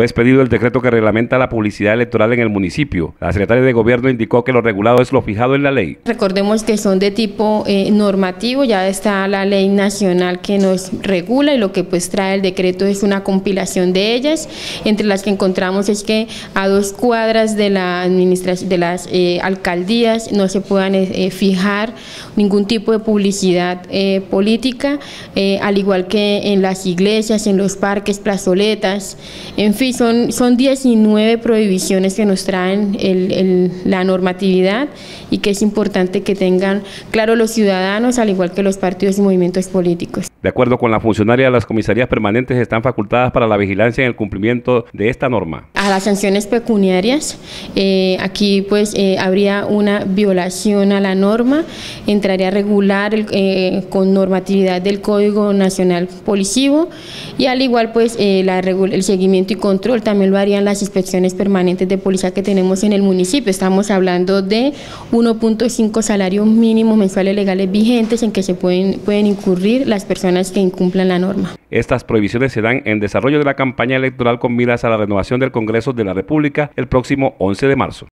fue expedido el decreto que reglamenta la publicidad electoral en el municipio. La secretaria de Gobierno indicó que lo regulado es lo fijado en la ley. Recordemos que son de tipo eh, normativo, ya está la ley nacional que nos regula y lo que pues trae el decreto es una compilación de ellas, entre las que encontramos es que a dos cuadras de la administración de las eh, alcaldías no se puedan eh, fijar ningún tipo de publicidad política, al igual que en las iglesias, en los parques, plazoletas, en fin, son, son 19 prohibiciones que nos traen la normatividad y que es importante que tengan claro los ciudadanos, al igual que los partidos y movimientos políticos. De acuerdo con la funcionaria, las comisarías permanentes están facultadas para la vigilancia en el cumplimiento de esta norma. A las sanciones pecuniarias, eh, aquí pues eh, habría una violación a la norma, entraría a regular eh, con normatividad del Código Nacional Policivo y al igual pues la, el seguimiento y control también lo harían las inspecciones permanentes de policía que tenemos en el municipio. Estamos hablando de 1.5 salarios mínimos mensuales legales vigentes en que se pueden, pueden incurrir las personas que incumplan la norma. Estas prohibiciones se dan en desarrollo de la campaña electoral con miras a la renovación del Congreso de la República el próximo 11 de marzo.